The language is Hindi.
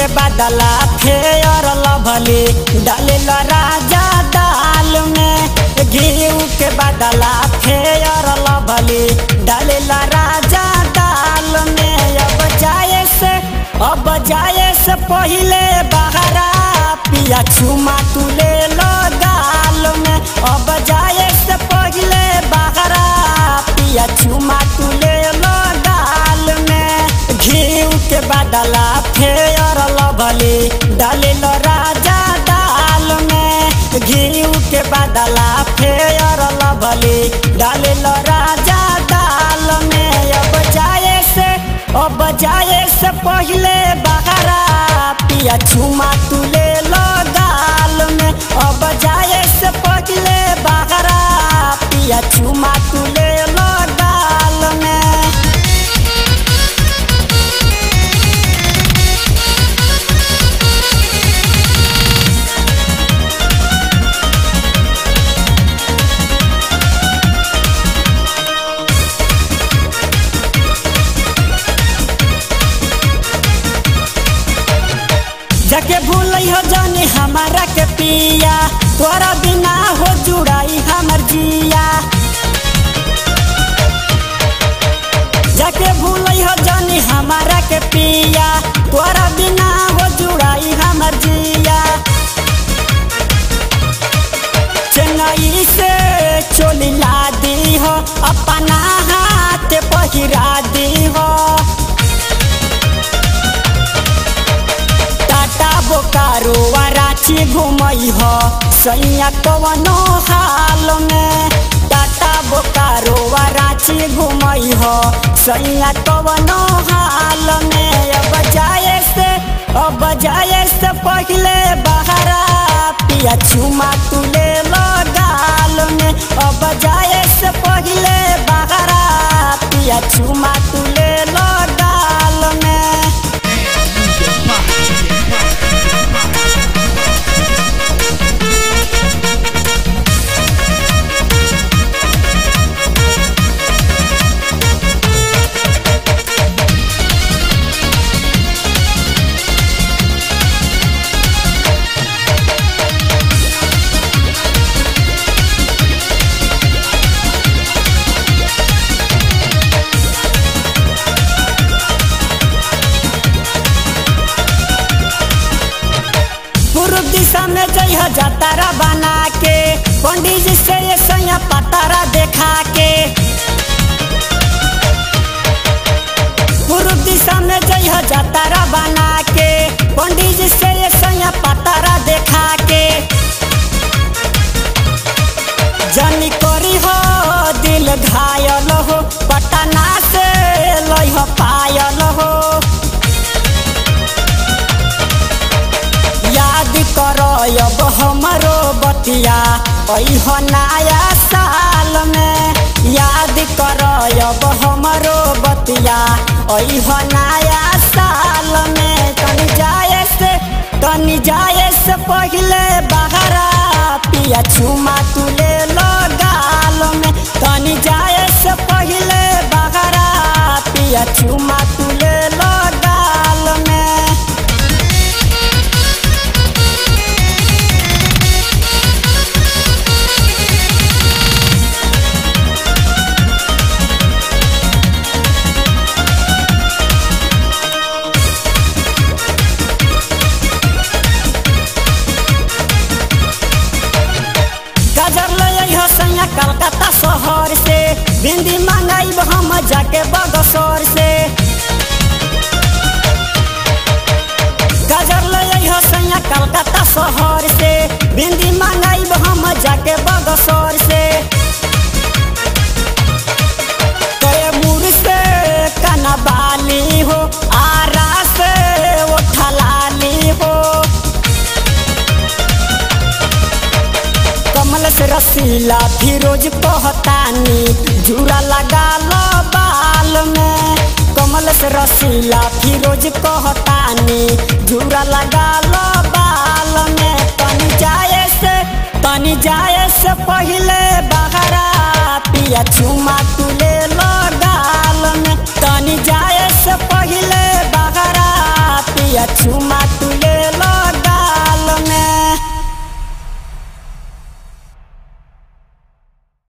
के बदला फेयर लभली। डालिल राजा दाल में घीव के बदला फेयर लभली। डालिल राजा दाल में अब जाए से, अब जाए से पहले बहरा पिया चुमा तू ले लो गाल में। अब जाए से पहले बहरा पिया चुमा तू ले लो गाल में। घी के बदला फेयर पहिले बहरा पिया चुमा तू जाके भूल हो जानी हमारा के पिया। तोरा बिना हो जुड़ाई हमर जिया। जाके भूल हो जानी हमारा के पिया। तोरा बिना हो जुड़ाई हमर जिया। चेन्नई से चोली ला दी हो, अपना हाथ पहिरा आ घुमाई हो। सैया कवनो हाल में टाटा बोकारो रांची घुमई हो। सैया कवनो हाल में अब जाए से, अब जाए से पहले बहरा। पिया चुमा तू दिशा में जइह बना के पंडित जी से ये सैया पतारा देखा के पूर्व दिशा में जइह जतारा बना बतिया अह नया साल में याद करो अब हमरो बतिया अह नया साल में तनी जाए से तनी जाए से पहिले बहरा पिया चुमा तू ले गाल में तनी जाए से पहिले बहरा पिया चुमा तू बिंदी मंगाई हम जाके बगसर से। गजर ले कलकत्ता शहर से। बिंदी मंगाई हम जाके बगसर से। रसीला फिरोज पहतानी। झूला लगा लो बाल में। कमल से रसीला फिरोज पहतानी। झूला लगा लो बाल में। तनी जाए से तनी जाए से पहले बहरा पिया चुमा